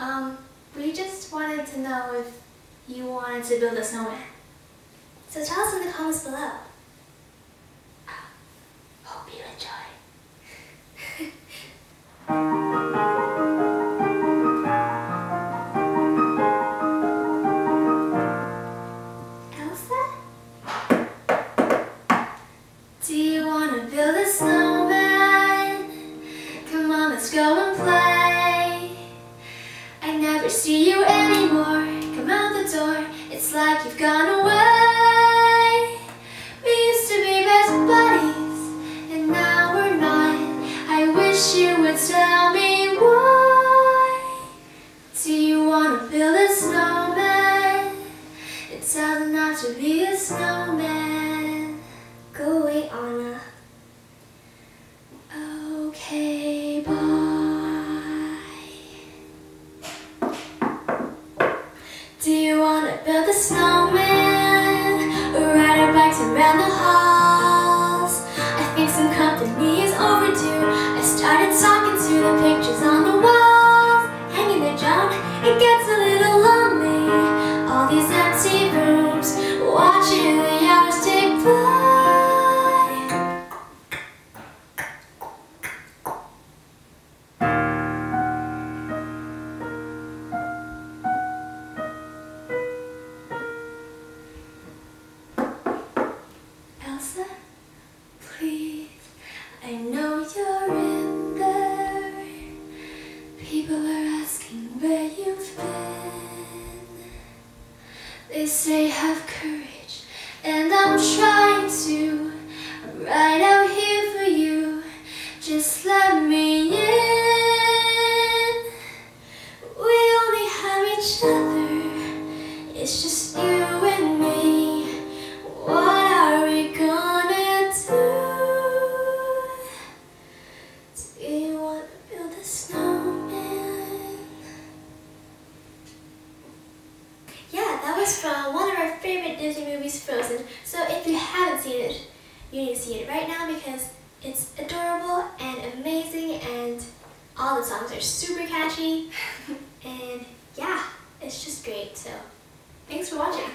Um, we just wanted to know if you wanted to build a snowman. So tell us in the comments below. Hope you enjoy. Elsa? Do you want to build a snowman? Like you've gone away. We used to be best buddies, and now we're not. I wish you would tell me why. Do you want to build a snowman? It doesn't to be a snowman. Build a snowman They say have courage, and I'm trying to. I'm right out here for you. Just let me in. We only have each other. It's just you was from one of our favorite Disney movies, Frozen. So if you haven't seen it, you need to see it right now because it's adorable and amazing and all the songs are super catchy. and yeah, it's just great. So thanks for watching.